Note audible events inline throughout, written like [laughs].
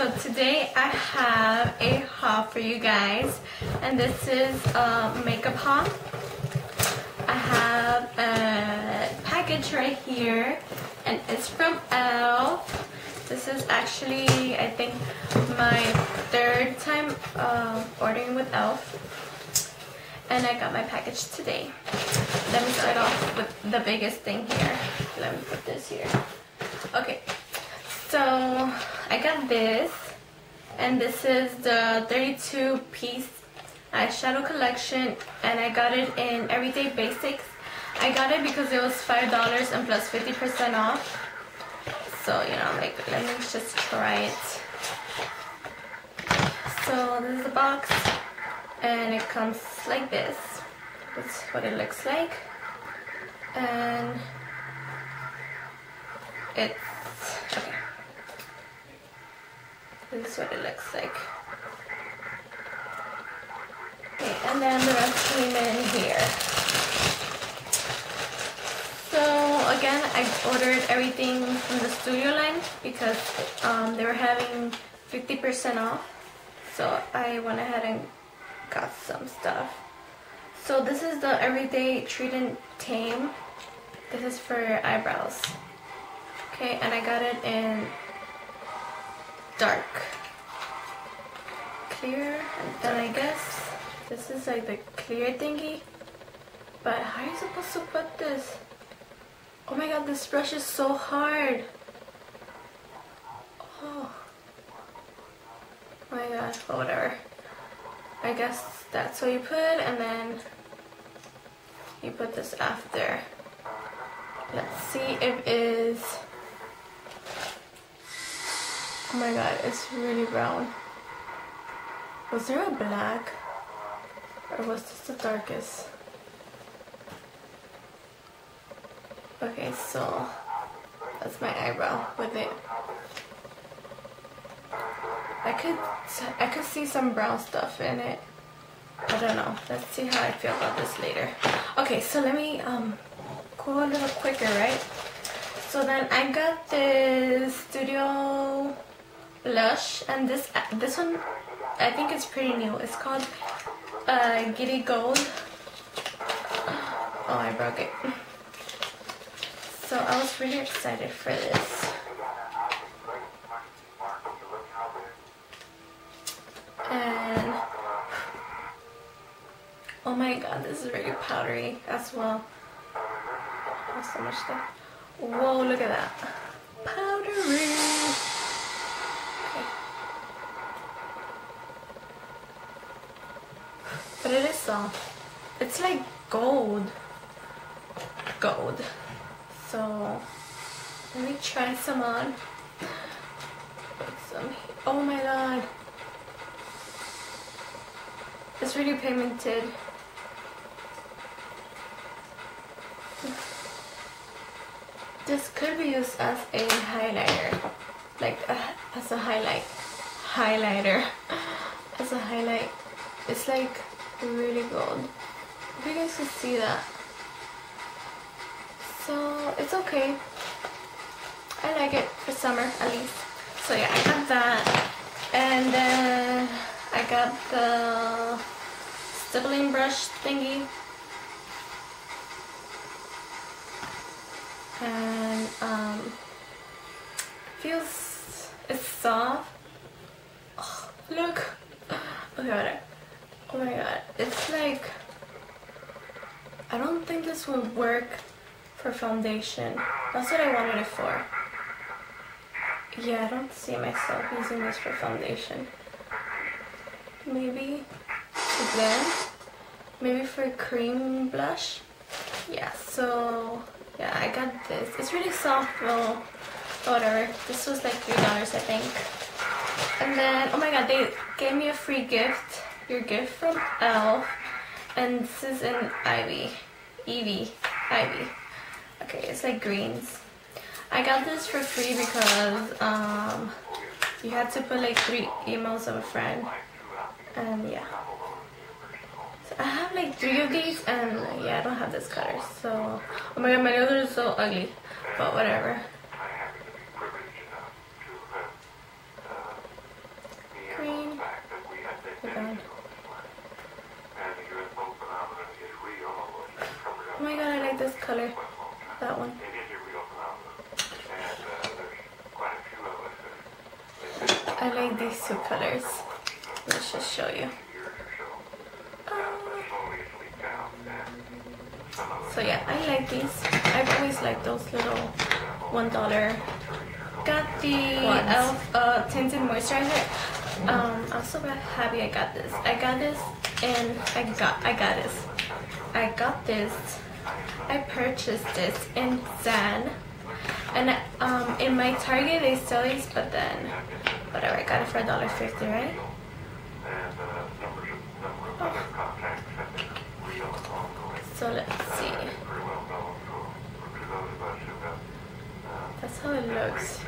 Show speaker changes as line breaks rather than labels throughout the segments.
so today I have a haul for you guys, and this is a makeup haul. I have a package right here, and it's from e.l.f. This is actually, I think, my third time uh, ordering with e.l.f. And I got my package today. Let me start off with the biggest thing here. Let me put this here. Okay, so I got this, and this is the 32 piece eyeshadow collection, and I got it in Everyday Basics. I got it because it was $5 and plus 50% off. So, you know, like, let me just try it. So, this is the box, and it comes like this. That's what it looks like. And it's. This is what it looks like. Okay, and then the rest came in here. So again, I ordered everything from the studio line because um, they were having 50% off. So I went ahead and got some stuff. So this is the Everyday Treat and Tame. This is for eyebrows. Okay, and I got it in dark. Clear, and then I guess this is like the clear thingy. But how are you supposed to put this? Oh my god, this brush is so hard. Oh. oh my god, well, whatever. I guess that's what you put and then you put this after. Let's see if it is Oh my god, it's really brown. Was there a black? Or was this the darkest? Okay, so that's my eyebrow with it. I could I could see some brown stuff in it. I don't know. Let's see how I feel about this later. Okay, so let me um go a little quicker, right? So then I got this Studio blush and this this one I think it's pretty new. It's called uh, Giddy Gold. Oh I broke it. So I was really excited for this. And oh my god this is really powdery as well. Oh, so much stuff. Whoa look at that powdery But it is like gold. Gold. So let me try some on. Some. Oh my god. It's really pigmented. This could be used as a highlighter. Like uh, as a highlight. Highlighter. [laughs] As a highlight. It's like really gold. If you guys can see that. So it's okay. I like it for summer at least. So yeah, I got that. And then I got the stippling brush thingy. And um feels it's soft. Oh, look. [laughs] Okay, whatever. Oh my god, it's like, I don't think this would work for foundation. That's what I wanted it for. Yeah, I don't see myself using this for foundation. Maybe then, maybe for cream blush. Yeah, so yeah, I got this. It's really soft though. Whatever. This was like $3 I think. And then, oh my god, they gave me a free gift your gift from e.l.f. And this is an Ivy. Evie. Ivy. Okay, it's like greens. I got this for free because um, you had to put like three emails of a friend. And yeah. So I have like three of these and yeah, I don't have this color. So, oh my god, my nails are so ugly. But whatever. Color. That one. I like these two colors. Let's just show you. So yeah, I like these. I've always liked those little one dollar. Got the Elf uh, tinted moisturizer. Um, I'm so happy I got this. I got this and I got I got this. I got this. I purchased this in Zan. And um, in my Target they sell these, but then whatever. I got it for a dollar fifty, right? So let's see. That's how it looks.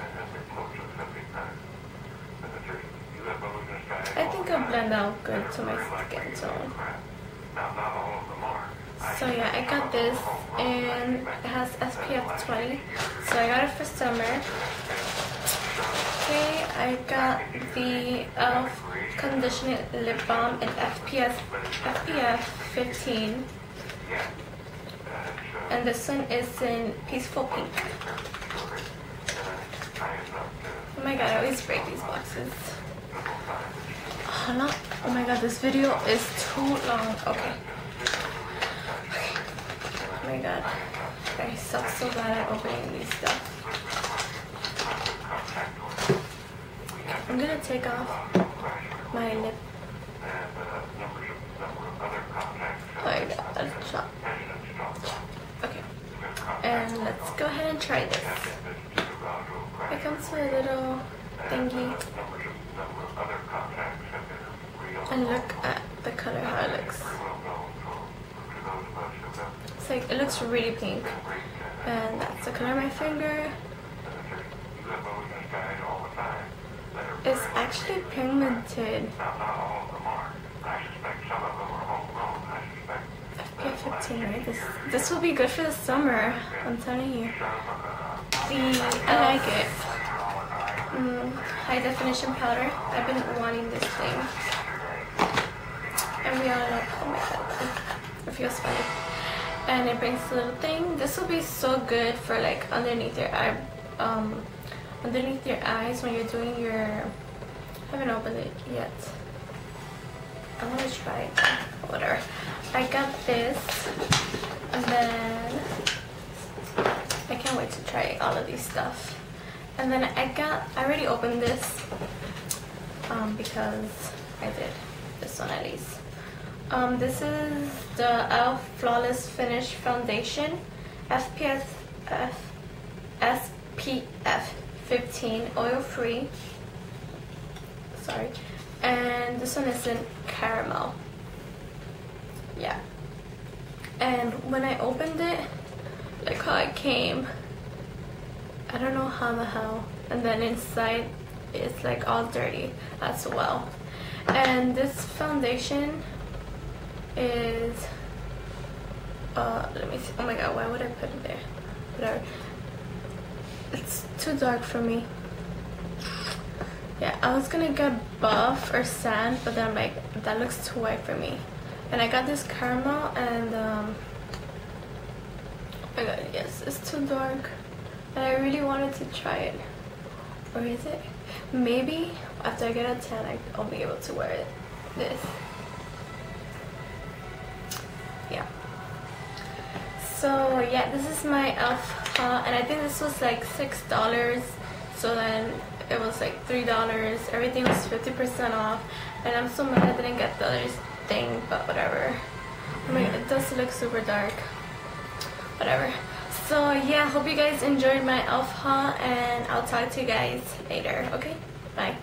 I think I'll blend out good to my skin tone. So yeah, I got this and it has SPF 20. So I got it for summer. Okay, I got the e.l.f. conditioning lip balm in FPS, SPF 15. And this one is in Peaceful Pink. Oh my god, I always break these boxes. Oh, not, oh my god, this video is too long. Okay. Oh my god. I suck so bad at opening these stuff. I'm gonna take off my lip. Oh my god, shot. Okay. And let's go ahead and try this. It comes with a little thingy. And look at the color, how it looks. It's like, it looks really pink. And that's the color of my finger. It's actually pigmented. FPF 15, right? This, this will be good for the summer. I'm telling you. The, I like it. Mm, high definition powder. I've been wanting this thing. And we all like, oh my god, it feels funny. And it brings a little thing. This will be so good for like underneath your eye, um, underneath your eyes when you're doing your, I haven't opened it yet. I want to try it, whatever. I got this, and then I can't wait to try all of these stuff. And then I got, I already opened this um, because I did this one at least. Um, this is the e.l.f. Flawless Finish Foundation, FPS, F, SPF 15, oil free. Sorry. And this one is in caramel. Yeah. And when I opened it, like how it came, I don't know how the hell. And then inside, it's like all dirty as well. And this foundation is, uh, let me see. Oh my god, why would I put it there? Whatever. It's too dark for me. Yeah, I was gonna get buff or sand, but then I'm like, that looks too white for me. And I got this caramel and, um, oh my god, yes, it's too dark. And I really wanted to try it. Or is it? Maybe after I get a tan, I'll be able to wear it. This. Yeah. So yeah, this is my e.l.f. haul, and I think this was like six dollars. So then it was like three dollars. Everything was fifty percent off, and I'm so mad I didn't get the other thing, but whatever. I mean, it does look super dark. Whatever. So yeah, hope you guys enjoyed my e.l.f. haul, and I'll talk to you guys later. Okay, bye.